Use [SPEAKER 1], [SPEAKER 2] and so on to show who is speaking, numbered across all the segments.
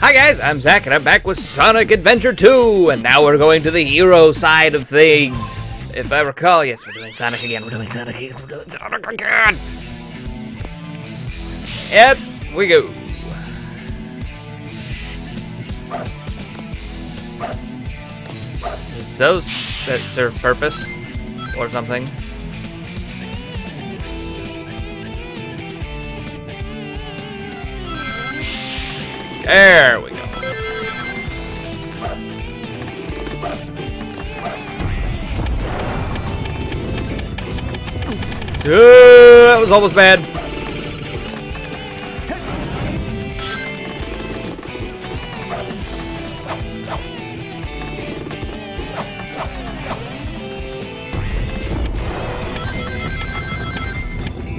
[SPEAKER 1] Hi guys, I'm Zach and I'm back with Sonic Adventure 2 and now we're going to the hero side of things. If I recall, yes, we're doing Sonic again, we're doing Sonic again, we're doing Sonic again. Yep, we go. Is those that serve purpose or something? There we go. Uh, that was almost bad.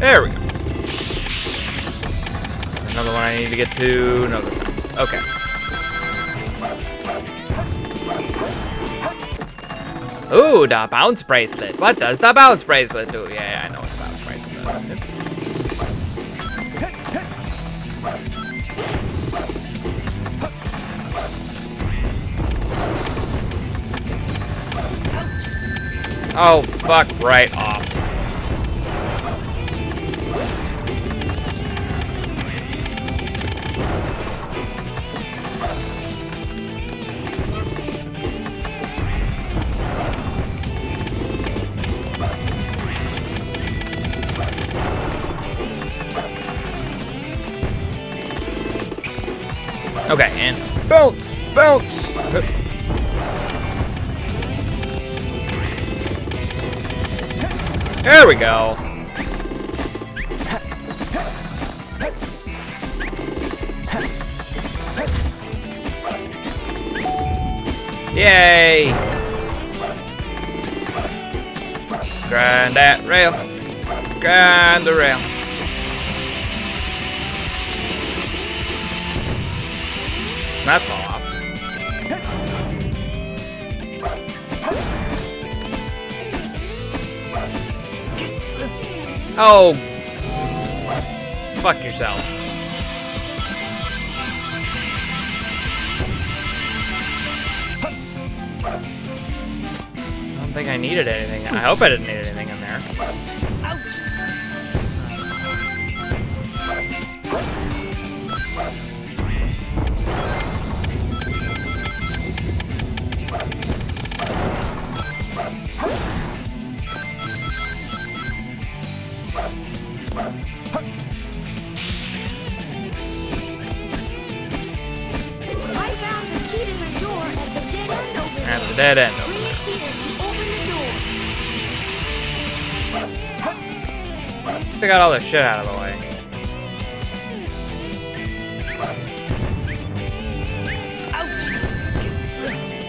[SPEAKER 1] There we go. Another one I need to get to. Another. Okay. Ooh, the bounce bracelet. What does the bounce bracelet do? Yeah, I know what the bounce bracelet does. Oh, fuck right off. Bounce. There we go. Yay! Grind that rail. Grind the rail. That's off. Oh. Fuck yourself. I don't think I needed anything. I hope I didn't need anything in there.
[SPEAKER 2] I dead end. Bring it here to open the door.
[SPEAKER 1] Still got all this shit out of the way.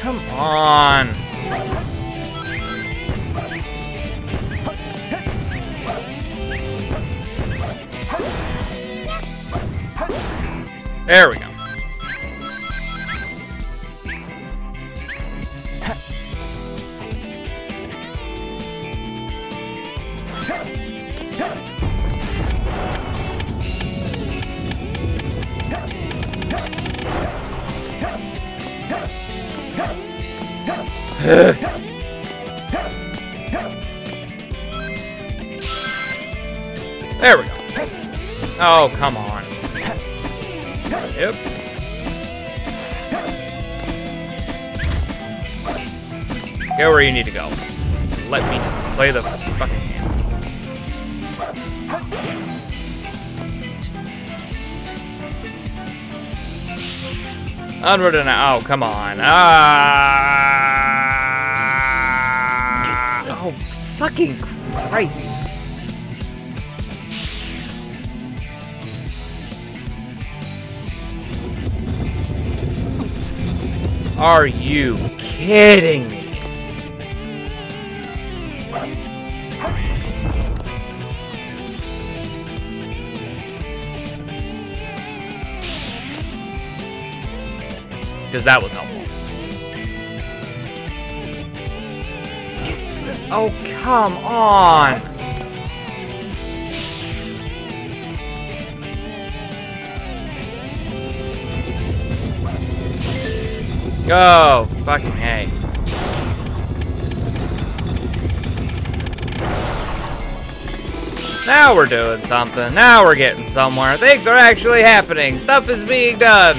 [SPEAKER 1] Come on. There we go. There we go. Oh, come on. Yep. Go where you need to go. Let me play the fucking game. Onward and oh, come on. Ah! Fucking Christ. Are you kidding me? Because that was helpful. Oh, come on! Oh, fucking hey. Now we're doing something. Now we're getting somewhere. Things are actually happening. Stuff is being done.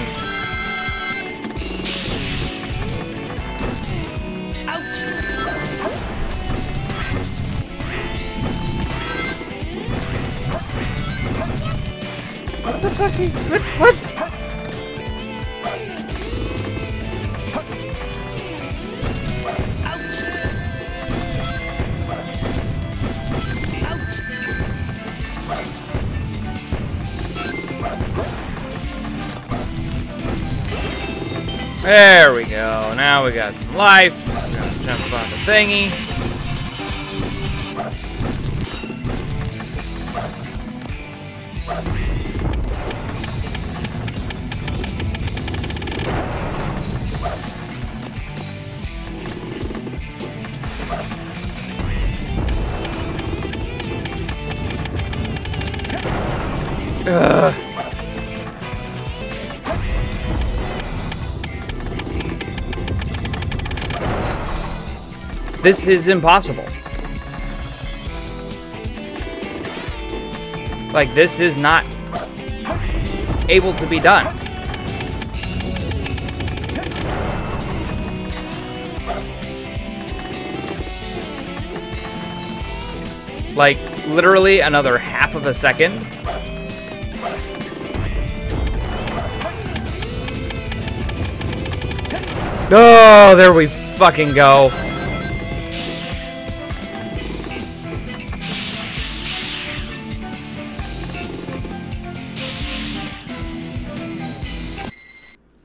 [SPEAKER 1] What the fuck? What? What? There we go. Now we got some life. Jump on the thingy. This is impossible. Like, this is not able to be done. Like, literally another half of a second. Oh, there we fucking go.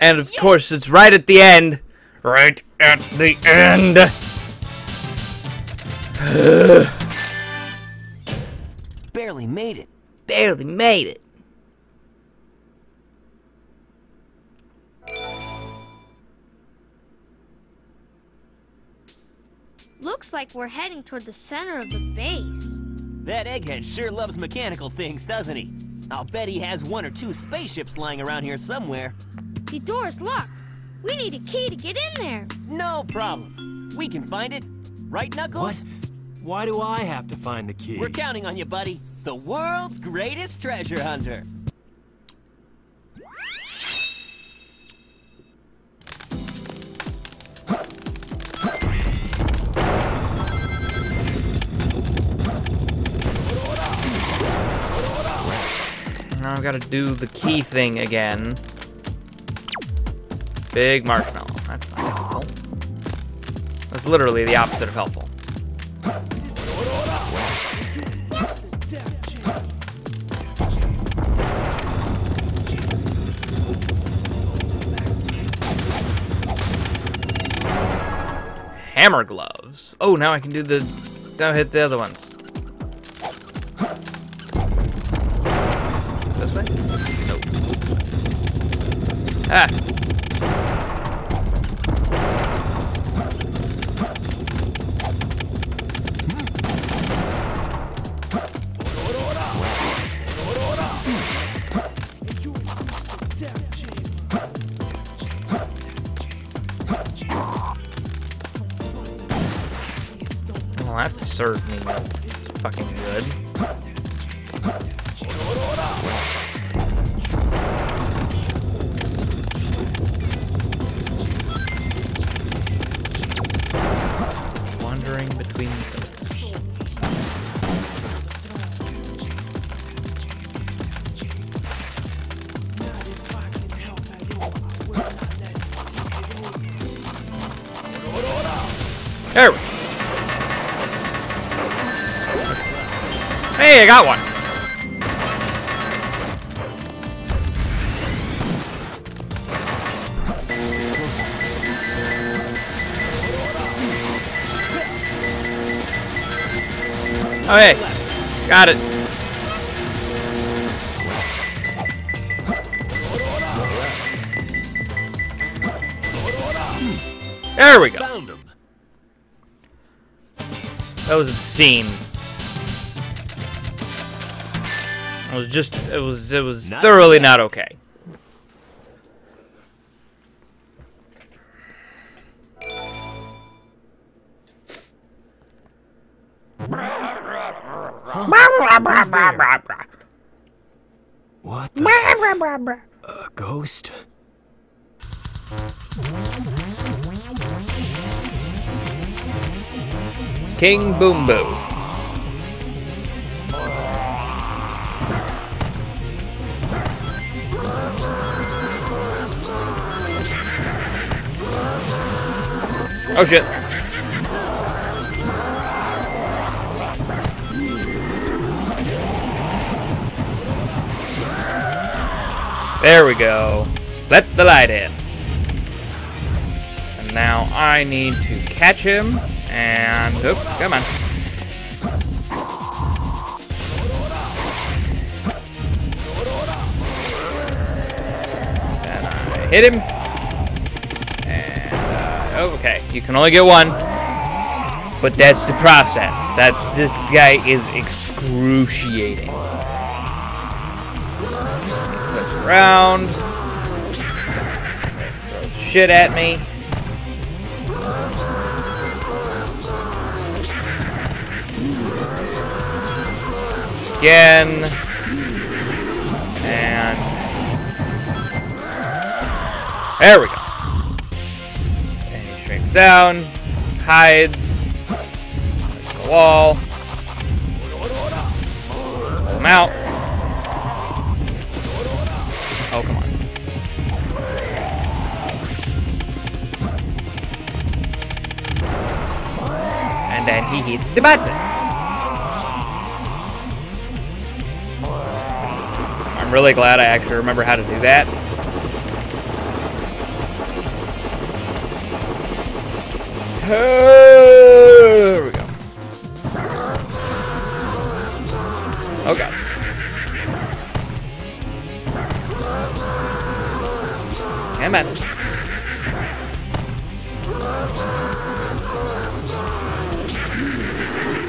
[SPEAKER 1] And of course, it's right at the end. Right at the end.
[SPEAKER 3] Barely made it.
[SPEAKER 1] Barely made it.
[SPEAKER 2] Looks like we're heading toward the center of the base.
[SPEAKER 3] That egghead sure loves mechanical things, doesn't he? I'll bet he has one or two spaceships lying around here somewhere.
[SPEAKER 2] The door's locked. We need a key to get in there.
[SPEAKER 3] No problem. We can find it. Right, Knuckles?
[SPEAKER 4] What? Why do I have to find the key?
[SPEAKER 3] We're counting on you, buddy. The world's greatest treasure hunter.
[SPEAKER 1] Now I've got to do the key thing again. Big marshmallow. That's not helpful. That's literally the opposite of helpful. Hammer gloves. Oh, now I can do the. Now hit the other ones. This way? Nope. Ah. That no fucking good. Wandering between. There we go. Hey, I got one. Oh, okay, got it. There we go. That was obscene. It was just it was it was
[SPEAKER 4] not
[SPEAKER 1] thoroughly
[SPEAKER 4] bad.
[SPEAKER 1] not okay.
[SPEAKER 4] What the? A ghost?
[SPEAKER 1] King Boom Boo. Oh shit. There we go. Let the light in. And now I need to catch him and oop, come on. And I hit him. Okay, you can only get one. But that's the process. That this guy is excruciating. Flips around. Shit at me. Again. And there we go. Down, hides, the wall. Pull him out. Oh, come on. And then he hits the button. I'm really glad I actually remember how to do that. There we go. Okay. Come on.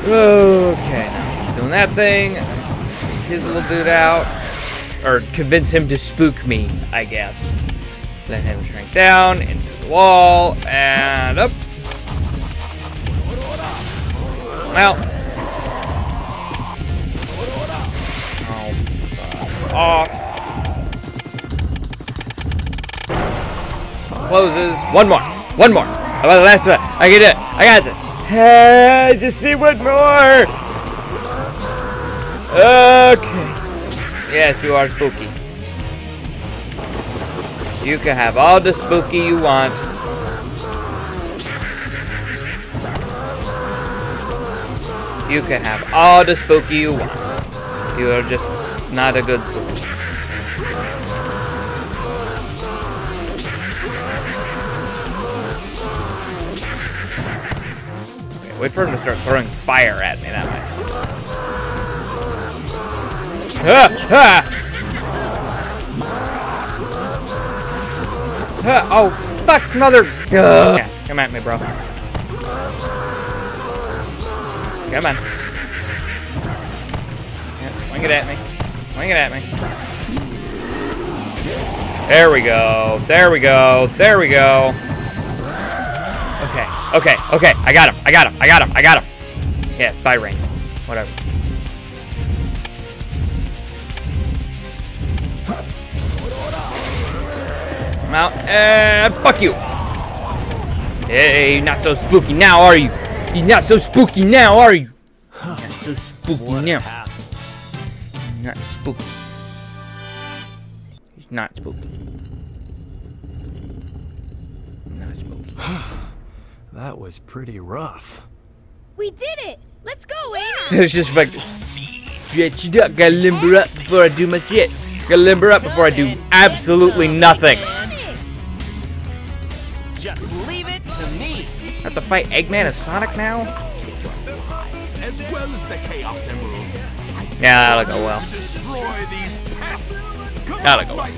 [SPEAKER 1] Okay, now he's doing that thing. His little dude out. Or convince him to spook me, I guess. Let him shrink down into the wall and up. Out. Oh, fuck. Closes. One more. One more. How about the last one? I do it. I got this. Hey, just see one more. Okay. Yes, you are spooky. You can have all the spooky you want. You can have all the spooky you want. You are just not a good spooky. Okay, wait for him to start throwing fire at me that way. Ah, ah. Oh, fuck, mother. Yeah, come at me, bro. Come on. Yeah, wing it at me. Wing it at me. There we go. There we go. There we go. Okay. Okay. Okay. I got him. I got him. I got him. I got him. Yeah, by range. Whatever. I'm out. And fuck you. Hey, not so spooky now, are you? You're not so spooky now, are you? You're not so spooky
[SPEAKER 4] What
[SPEAKER 1] now.
[SPEAKER 4] happened?
[SPEAKER 1] Not spooky. He's not spooky. Not spooky.
[SPEAKER 4] That was pretty rough.
[SPEAKER 2] We did it! Let's go, Aiden!
[SPEAKER 1] So it's just like, stretch it up, gotta limber up before I do my shit. Gotta limber up before I do absolutely nothing.
[SPEAKER 3] Just leave it to me.
[SPEAKER 1] Have to fight Eggman and Sonic now? Yeah, that'll go well. That'll go well.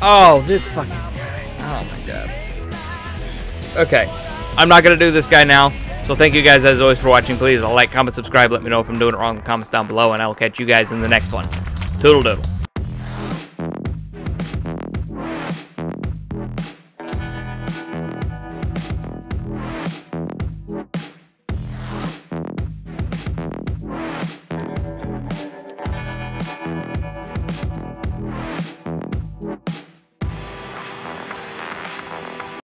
[SPEAKER 1] Oh, this fucking guy. Oh my god. Okay. I'm not gonna do this guy now. So thank you guys as always for watching. Please like, comment, subscribe. Let me know if I'm doing it wrong in the comments down below, and I will catch you guys in the next one. Toodle doodle.